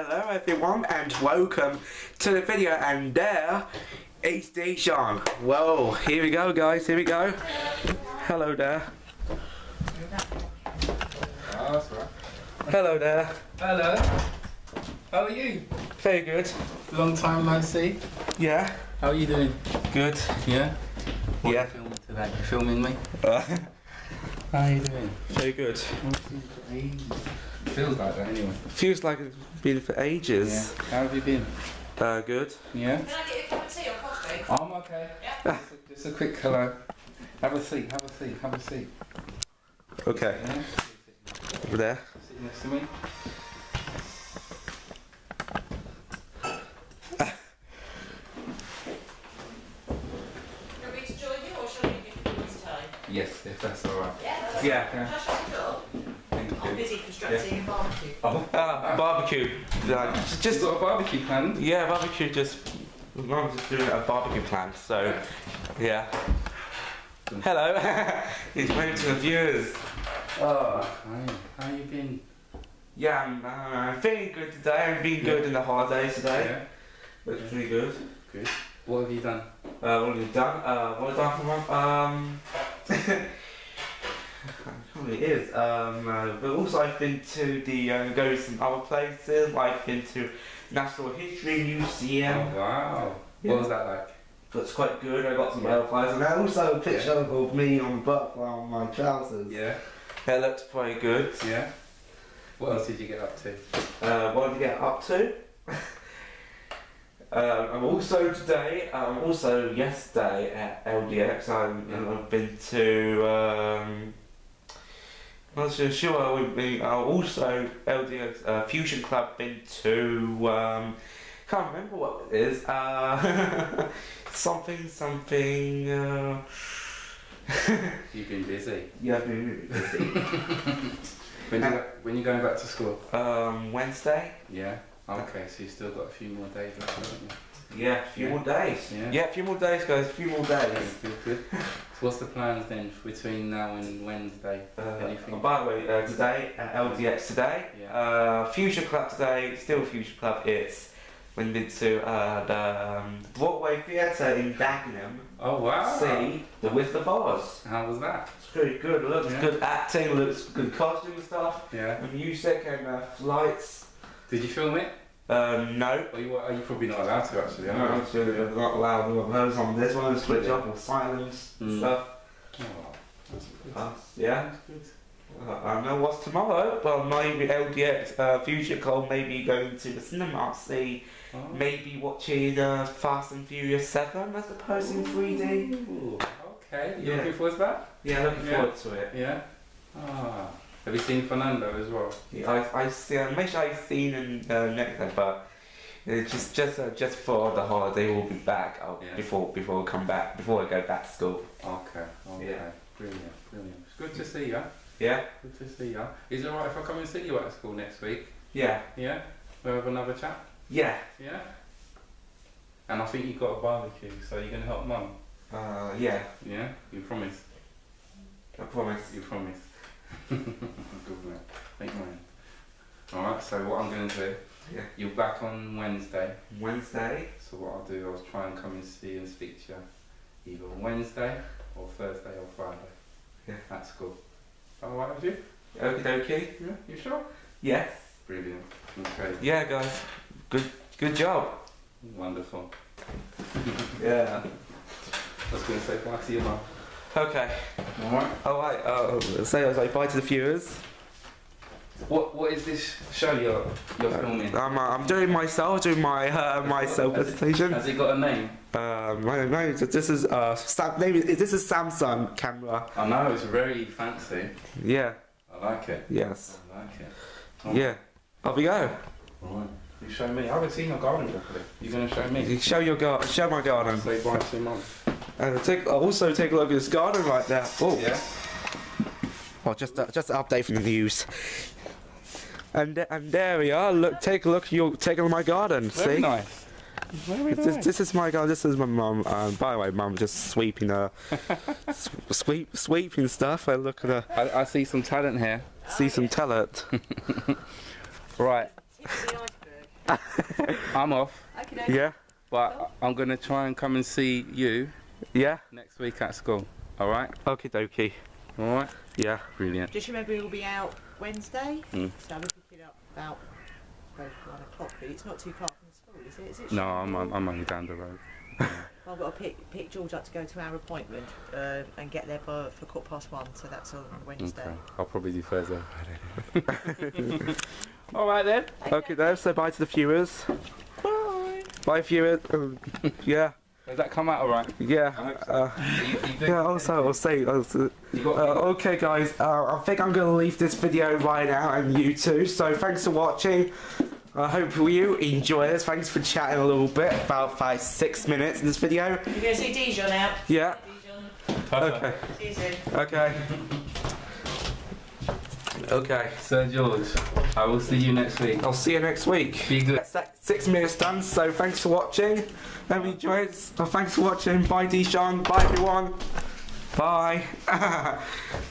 Hello everyone and welcome to the video and there is Dijon. Whoa, here we go guys, here we go. Hello there. Hello there. Hello. How are you? Very good. Long time no see. Yeah, How are you doing? good. Yeah. What Yeah. Are you filming today? You filming me? How are you doing? very good. Feels like that anyway. Feels like it's been for ages. Yeah. ages. How have you been? Uh, good. Yeah. Can I get you a cup of tea or coffee? I'm okay. Yeah. Just a, just a quick hello. Have a seat. Have a seat. Have a seat. Okay, Yeah. over there. Sit next to me. Do you want me to join you or shall I leave you for this time? Yes, if that's all right. Yeah, that's Yeah. I shut the door? Thank I'm busy constructing a barbecue. Oh. Ah, barbecue. Like, Just just got a barbecue planned. yeah, barbecue. Just mum's just doing a barbecue plan. So yeah. Hello. He's waving to the viewers. Oh. Hi. How you been? Yeah, I'm, uh, I'm feeling good today. I'm being good in the holidays today. Yeah. Looks pretty good. Good. What have you done? Uh, what have you done? Uh, what have I done for month? Um, probably is. Um, uh, but also I've been to the uh, go to some other places. I've been to National History Museum. Oh, wow. Yeah. What was that like? That's quite good. I got some Yeah. butterflies, and I also a picture of me on a butterfly on my trousers. Yeah. That looked pretty good. Yeah. What else did you get up to? Uh, what did you get up to? Um, I'm also today, um, also yesterday at LDX, I'm, Yeah. I've been to, um, I'm not so sure I would be, uh, also LDX uh, Fusion Club, been to, um, can't remember what it is, uh, something, something, uh, You've been busy. yeah, I've been really busy. When you when you going back to school? um, Wednesday, Yeah. Okay, so you still got a few more days left, haven't you? yeah, a few Yeah. more days. Yeah. Yeah, a few more days, guys. A few more days. Good, good. So what's the plans then between now and Wednesday? Uh, Anything? oh, by the way, uh, today at LDX today, Yeah. uh, Future Club today, still Future Club. It's when been to uh, the um, Broadway Theatre in Dagenham. Oh wow. See the With the Oz. How was that? It's pretty good. Looks Yeah. good acting. Looks good costume and stuff. Yeah. And music and uh, flights. Did you film it? Um, no. Or you are you probably not allowed to actually? No, are I'm not allowed to have on this one. Switch off or silence Mm. stuff. Oh, that's good. Uh, yeah. That's good. Uh, I don't know what's tomorrow, but maybe LDX uh, Future Club, maybe going to the cinema, see, Oh. maybe watching uh, Fast and Furious 7, I suppose, in 3D. Ooh, Okay. You Yeah. looking forward to that? Yeah, looking Yeah. forward to it. Yeah. Ah. Have you seen Fernando as well? Yeah, I, I see, I wish I'd seen him uh, next time, but it's just just uh, just for the holiday, we'll be back uh, Yeah. before before we come back before I go back to school. Okay. Okay. Yeah. Brilliant. Brilliant. It's good to see you. Yeah, Good to see you. Is it alright if I come and see you at school next week? yeah, Yeah? We'll have another chat? yeah. Yeah? And I think you've got a barbecue, so you're going to help mum? Uh, yeah, Yeah? You promise? I promise. You promise. Good man. Thank you, man. So what I'm going to do, Yeah. you're back on Wednesday, Wednesday. so what I'll do, I'll try and come and see you and speak to you either Wednesday or Thursday or Friday. Yeah. At school. Alright with you? Okie dokie. Yeah? You sure? Yes. Brilliant. Okay. Yeah, guys. Good good job. Wonderful. Yeah. I was going to say bye to your mum. Okay. Alright. Alright, uh, say I was like bye to the viewers. What What is this show you're, you're filming? I'm, uh, I'm doing myself, doing my uh, myself presentation. Has it got a name? Um, my name is this is uh Sam, name is, this is Samsung camera. I know, it's very fancy. Yeah. I like it. Yes. I like it. Oh, Yeah. Off we go. Alright. You show me. I haven't seen your garden properly. You're going to show me? You Show your gar- show my garden. Say bye to mum. And take also take a look at this garden right there. Oh. Yeah? Well, just uh, just an update from the news. And th- and there we are. Look, take a look. You take a look at my garden. Very See. nice. Very This, this is my garden. This is my mum. Um, by the way, mum just sweeping her, s- sweep sweeping stuff. I look at her. I, I see some talent here. See some talent. right. Tip of the iceberg. I'm off, Okay, Yeah, but I'm gonna try and come and see you yeah. next week at school. All right, Okie dokie. all right, Yeah. brilliant. Just remember we'll be out Wednesday, Mm. so I'll pick it up about I suppose, one o'clock. Really, it's not too far from school, is it? Is it? No, I'm I'm I'm only down the road. Well, I've got to pick pick George up to go to our appointment uh, and get there for, for quarter past one. So that's on Wednesday. Okay, I'll probably do Thursday. all right then. Okay, then. So bye to the viewers. Bye. Bye, viewers. yeah, Does that come out all right? yeah. hope so. Uh, You, you yeah. Also, I'll say. Also, you got, Uh, okay, guys, uh, I think I'm going to leave this video right now and you too. So, thanks for watching. I hope you enjoy this. Thanks for chatting a little bit, about five, six minutes in this video. You're going to see Dijon out. Yeah, Dijon. okay, See you soon. okay. Okay, Sir George, I will see you next week. I'll see you next week. Be good. Six minutes done, so thanks for watching. Hope you enjoyed. So thanks for watching. Bye, Dijon. Bye, everyone. Bye. Uh,